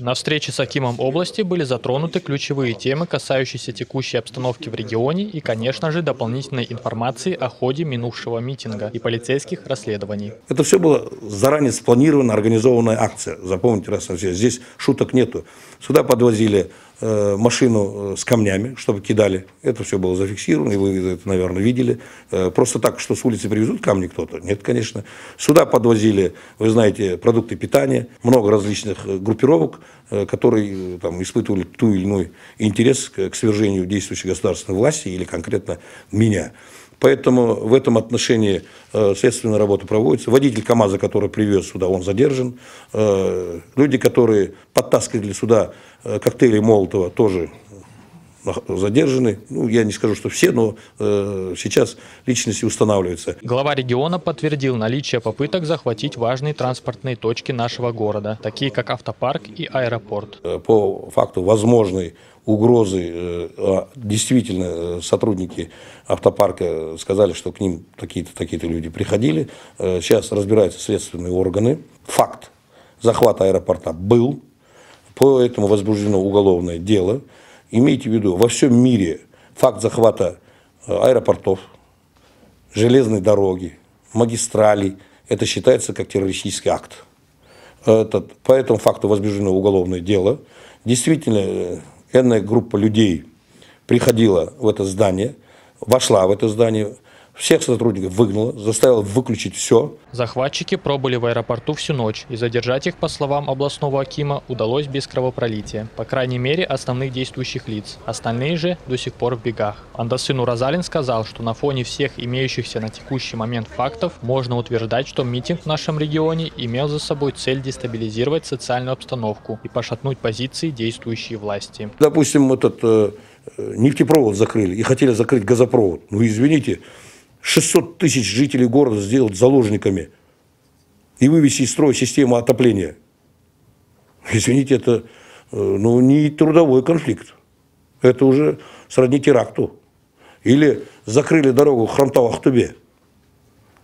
На встрече с Акимом области были затронуты ключевые темы, касающиеся текущей обстановки в регионе и, конечно же, дополнительной информации о ходе минувшего митинга и полицейских расследований. Это все было заранее спланированная, организованная акция. Запомните раз все. Здесь шуток нету. Сюда подвозили машину э, с камнями, чтобы кидали. Это все было зафиксировано, и вы это, наверное, видели. Э, просто так, что с улицы привезут камни кто-то? Нет, конечно. Сюда подвозили, вы знаете, продукты питания, много различных э, группировок, э, которые там, испытывали ту или иной интерес к свержению действующей государственной власти или конкретно меня. Поэтому в этом отношении э, следственная работа проводится. Водитель КАМАЗа, который привез сюда, он задержан. Э, люди, которые подтаскивали сюда э, коктейли Молотова, тоже задержаны. Ну, я не скажу, что все, но э, сейчас личности устанавливаются. Глава региона подтвердил наличие попыток захватить важные транспортные точки нашего города, такие как автопарк и аэропорт. По факту возможной угрозы, э, а действительно э, сотрудники автопарка сказали, что к ним такие-то такие люди приходили. Э, сейчас разбираются следственные органы. Факт захвата аэропорта был, по этому возбуждено уголовное дело. Имейте в виду, во всем мире факт захвата аэропортов, железной дороги, магистралей, это считается как террористический акт. Этот, по этому факту возбуждено уголовное дело. Действительно, энная группа людей приходила в это здание, вошла в это здание, всех сотрудников выгнала, заставила выключить все. Захватчики пробыли в аэропорту всю ночь, и задержать их, по словам областного Акима, удалось без кровопролития. По крайней мере, основных действующих лиц. Остальные же до сих пор в бегах. Андасыну Уразалин сказал, что на фоне всех имеющихся на текущий момент фактов можно утверждать, что митинг в нашем регионе имел за собой цель дестабилизировать социальную обстановку и пошатнуть позиции действующей власти. Допустим, этот э, нефтепровод закрыли и хотели закрыть газопровод. Ну, извините, 600 тысяч жителей города сделать заложниками и вывести из строя систему отопления. Извините, это э, ну, не трудовой конфликт. Это уже сродни теракту. Или закрыли дорогу Храмтау-Ахтубе.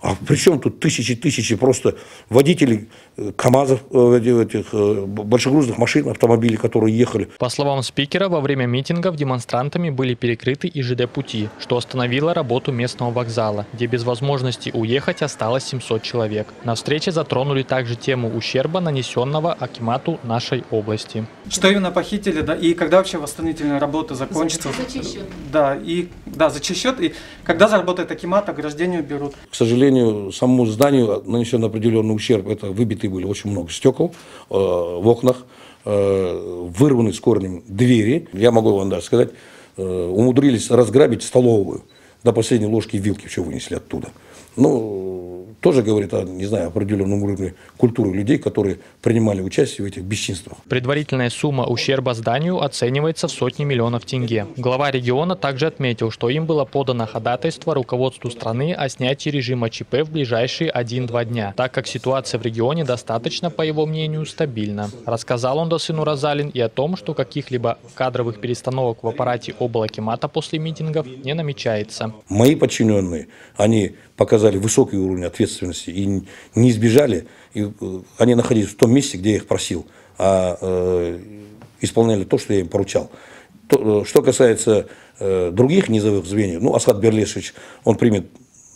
А при чем тут тысячи-тысячи просто водителей э, КАМАЗов, э, этих э, большегрузных машин, автомобилей, которые ехали. По словам спикера, во время митингов демонстрантами были перекрыты и ЖД-пути, что остановило работу местного вокзала, где без возможности уехать осталось 700 человек. На встрече затронули также тему ущерба, нанесенного Акимату нашей области. Что именно похитили, да, и когда вообще восстановительная работа закончится? За, за чей счет? Да, и, да, за чей счет, и когда заработает Акимат, ограждение берут? К сожалению, сожалению, самому зданию нанесен определенный ущерб. Это выбиты были очень много стекол э, в окнах, э, вырваны с корнем двери. Я могу вам даже сказать, э, умудрились разграбить столовую. До последней ложки и вилки все вынесли оттуда. Ну, тоже говорит о, не знаю, определенном уровне культуры людей, которые принимали участие в этих бесчинствах. Предварительная сумма ущерба зданию оценивается в сотни миллионов тенге. Глава региона также отметил, что им было подано ходатайство руководству страны о снятии режима ЧП в ближайшие 1-2 дня, так как ситуация в регионе достаточно, по его мнению, стабильна. Рассказал он до сыну Розалин и о том, что каких-либо кадровых перестановок в аппарате облакимата после митингов не намечается. Мои подчиненные, они показали высокий уровень ответственности и не избежали. И э, они находились в том месте, где я их просил, а э, исполняли то, что я им поручал. То, э, что касается э, других низовых звеньев, ну, Асхат Берлешевич, он примет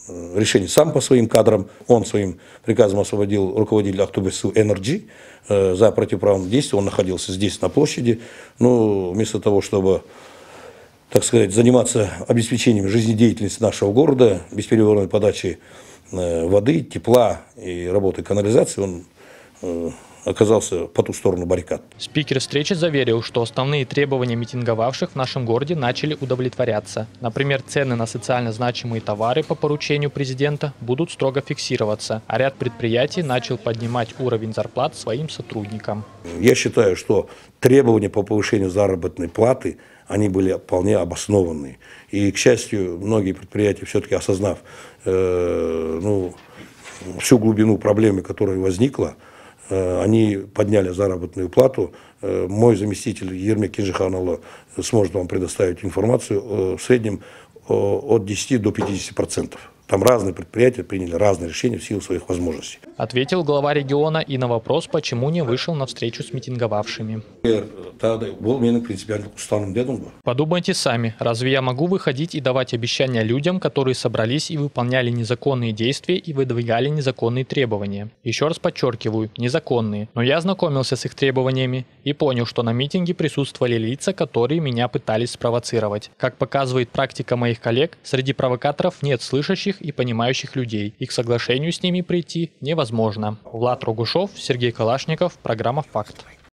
э, решение сам по своим кадрам. Он своим приказом освободил руководителя Актобесу Energy э, за противоправные действия. Он находился здесь, на площади. Ну, вместо того, чтобы так сказать, заниматься обеспечением жизнедеятельности нашего города, бесперебойной подачи э, воды, тепла и работы канализации, он э, оказался по ту сторону баррикад. Спикер встречи заверил, что основные требования митинговавших в нашем городе начали удовлетворяться. Например, цены на социально значимые товары по поручению президента будут строго фиксироваться, а ряд предприятий начал поднимать уровень зарплат своим сотрудникам. Я считаю, что требования по повышению заработной платы – они были вполне обоснованные. И, к счастью, многие предприятия, все-таки осознав э, ну, всю глубину проблемы, которая возникла, они подняли заработную плату. Э, мой заместитель Ермек Кинжиханова сможет вам предоставить информацию э, в среднем э, от 10 до 50 процентов. Там разные предприятия приняли разные решения в силу своих возможностей. Ответил глава региона и на вопрос, почему не вышел на встречу с митинговавшими. Егер тағы да бұл менің принципиальдік ұстаным дедім ғой Подумайте сами, разве я могу выходить и давать обещания людям, которые собрались и выполняли незаконные действия и выдвигали незаконные требования? Еще раз подчеркиваю, незаконные. Но я ознакомился с их требованиями и понял, что на митинге присутствовали лица, которые меня пытались спровоцировать. Как показывает практика моих коллег, среди провокаторов нет слышащих и понимающих людей, и к соглашению с ними прийти невозможно. Влад Ругушев, Сергей Калашников, программа «Факт».